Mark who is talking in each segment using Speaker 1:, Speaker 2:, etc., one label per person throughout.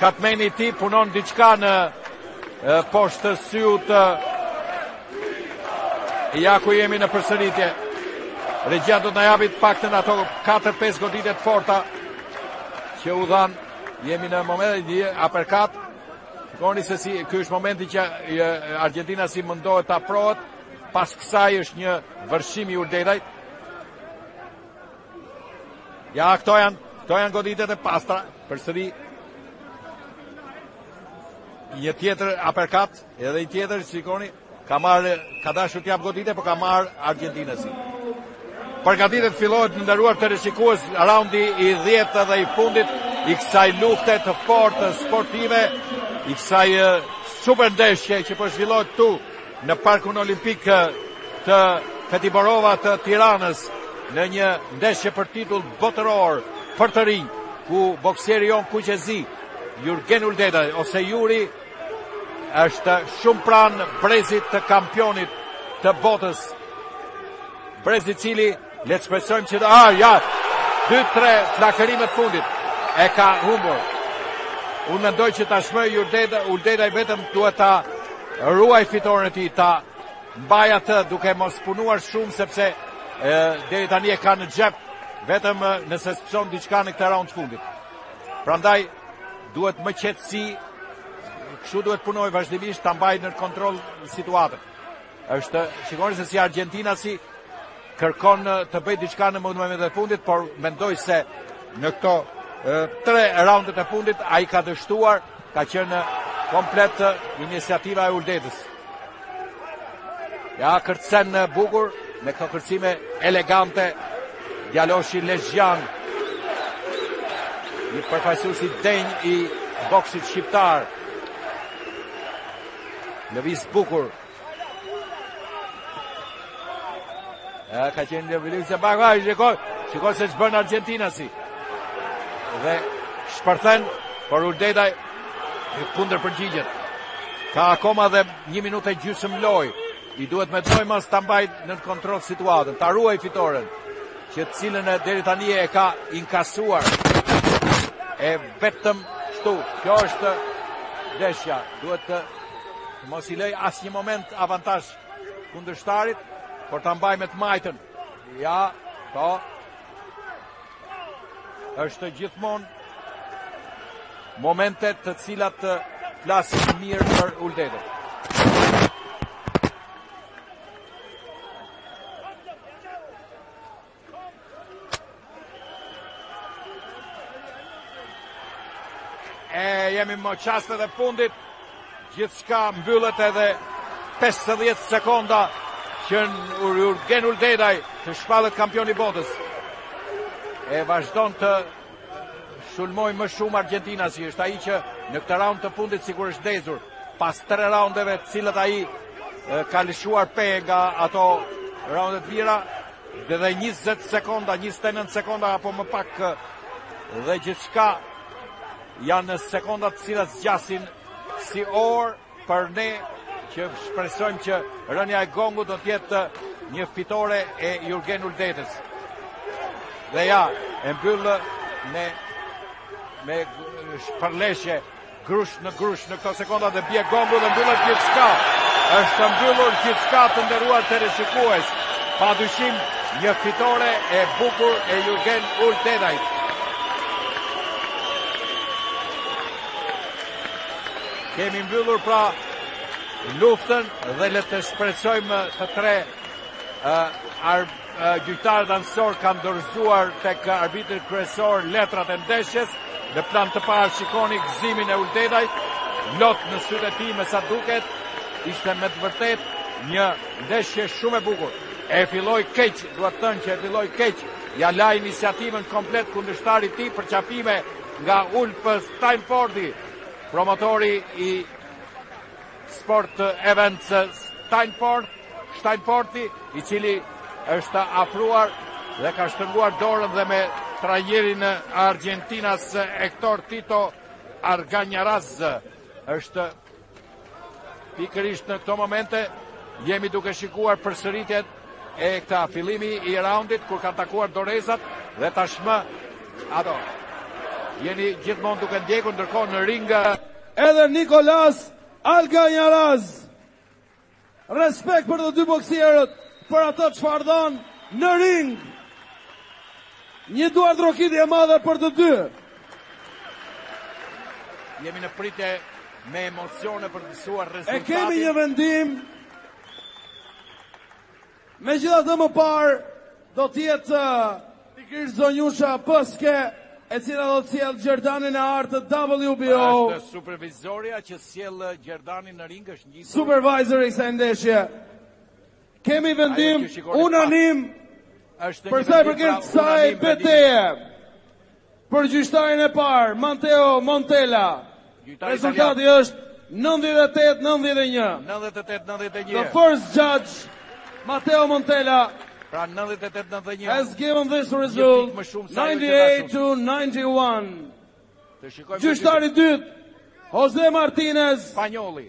Speaker 1: Katmeni i tij punon diçka në poshtë syut Ja ku jemi në përsëritje Regjia do të në japi pak ato 4-5 goditjet e forta Që u dhanë Jemi në moment një aperkat Shikoni se si ky është momenti që argjentinasi mundohet të afrohet. Pas kësaj është një vërshim i Uldedajt. Ja këto janë, këto janë goditjet e pastra, përsëri një tjetër aperkat, edhe një tjetër, shikoni, Ka marrë, ka dashur të jap goditje, por ka marrë argjentinasi. Përgatitet fillohet të nderuar teleshikues raundi i 10 dhe i fundit i kësaj lufte të fortë sportive, i kësaj super ndeshje që po zhvillohet këtu në Parkun Olimpik te Feti Borova të Tiranës në një ndeshje për titull botëror për të rinj ku boksieri jonë kuqezi Jurgen Uldedaj ose Juri Është shumë pranë brezit të kampionit të botës. Brez i cili, le të shpresojmë që të ah ja. 2-3 flakërime të fundit e ka humbur. Unë mendoj që tashmë Uldeda, Uldedaj vetëm duhet ta ruajë fitoren e tij, ta mbajë atë duke mos punuar shumë sepse e, deri tani e ka në xhep vetëm nëse s'pson diçka në këtë raund të fundit. Prandaj Duhet me qetësi. Kështu duhet të punojë vazhdimisht ta mbajë në kontroll situatën. Është shikoni se si argjentinasi kërkon të bëjë diçka në momentet e fundit, por mendoj se në këto tre raundet e fundit ai ka dështuar, ka qenë komplet iniciativa e Uldedës. Ja kërcen bukur me këto kërcime elegante Djaloshi lezhjan një përfaqësues i denjë i boksit shqiptar lëviz bukur e ka qenë në vilik se baka i shiko shiko se ç'bën argjentinasi dhe shpërthen por Uldedaj I kundërpërgjigjet. Ka akoma dhe një minutë e gjysmë lojë. I duhet medoemos ta mbajë nën kontroll situatën. Ta ruajë fitoren që të cilën deri tani e ka inkasuar. E vetëm shtu. Kjo është ndeshja. Duhet të mos i lejë asnjë moment avantazh kundërshtarit. Por ta mbajë me të majtën. Ja, po. është gjithmonë momente të cilat të flasin mirë për Uldedajn. E jemi në çastet e fundit Gjithçka mbyllet edhe 50 sekonda që Jurgen Uldedaj të shpallet kampion i botës. E vazhdon të sulmojë më shumë argjentinasi, është ai që në këtë raund të fundit sikur është ndezur pas tre raundeve të cilat ai ka lëshuar pe nga ato raundet e mira dhe edhe 20 sekonda 29 sekonda apo më pak dhe gjithçka Janë sekondat të cilat zgjasin si orë për ne që shpresojmë që rënia e gongut do të jetë një fitore e Jurgen Uldedës. Dhe ja, e mbyll me, me përleshje grush në grush në këto sekonda dhe bie gongu dhe mbyllet gjithçka. Është mbyllur gjithçka të nderuar teleshikues. Pa dyshim një fitore e bukur e Jurgen Uldedajt. Kemi mbyllur pra luftën dhe le të shpresojmë të tre gjyqtarët anësorë kanë dorëzuar tek arbitri kryesor letrat e ndeshjes. Në plan të parë shikoni gëzimin e Uldedajt, lot në sytë e tij me sa duket, ishte me të vërtetë një ndeshje shumë e bukur. E filloi keq, duhet thënë që e filloi keq Ia la iniciativën komplet kundërshtarit të tij, përqafime nga Ulf Steinforthi, promotori i Sport Events Steinforth, Steinforthi, i cili është afruar dhe ka shtrënguar dorën dhe me trajnerin argjentinas Hector Tito Arganjaraz është Pikërisht në këto momente jemi duke shikuar përsëritjet e këta fillimi i raundit kur kanë takuar dorezat dhe tashmë ato jeni gjithmonë duke ndjekur ndërkohë në ring
Speaker 2: edhe Nikolas Arganjaraz Respekt për të dy boksierët për atë çfarë dhanë në ring. Një duartrokitje e madhe për të dy.
Speaker 1: Jemi në pritje me emocione për të mësuar rezultatin.
Speaker 2: E kemi një vendim Megjithatë më parë do të jetë pikërisht zonjusha Pëske e cila do të sjellë gjerdanin e artë të WBO.
Speaker 1: Është supervizorja që sjell gjerdanin në ring është një
Speaker 2: supervizor i kësaj ndeshje. Kemi vendim unanim për sa i përket kësaj beteje. Për gjyqtarin e parë, Matteo Montella, rezultati është 98-91.
Speaker 1: 98-91.
Speaker 2: The first judge, Matteo Montella,
Speaker 1: Pra 98-91
Speaker 2: Has given this result
Speaker 1: 98-91
Speaker 2: Gjyqtari i dytë Jose Martinez
Speaker 1: spanjolli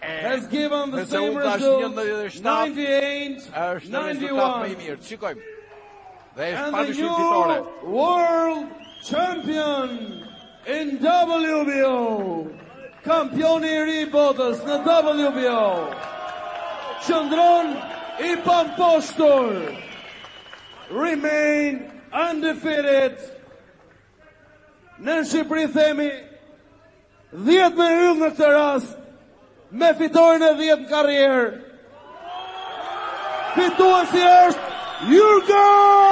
Speaker 2: has given the same result 98
Speaker 1: është një rezultat më i mirë shikojmë dhe është pa dyshim fitore
Speaker 2: world champion in WBO kampioni i ri i botës në WBO qëndron i pamposhtur remain undefeated Ne në Shqipëri themi 10 me yll në këtë rast me fitoren e 10 në karrierë. Fituesi është Jurgen!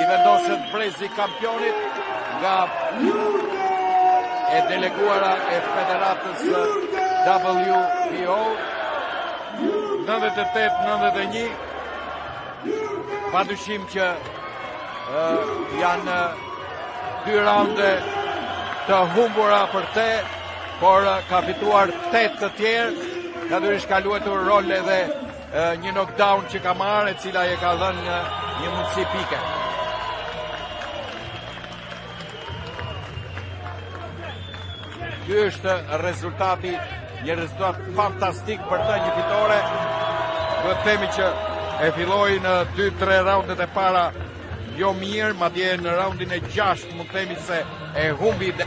Speaker 2: I
Speaker 1: vendoset brezi i kampionit nga e deleguara e federatës WBO 98-91 pa dyshim që janë dy raunde të humbura për te por ka fituar 8 të tjerë natyrisht ka luajtur rol edhe Një knockdown që ka marrë e cila e ka dhënë një, një mundësi pike. Ky është rezultati, një rezultat fantastik për të një fitore. Duhet të themi që e filloi në 2-3 raundet e para jo mirë, madje në raundin e 6 mund të themi se e humbi dhe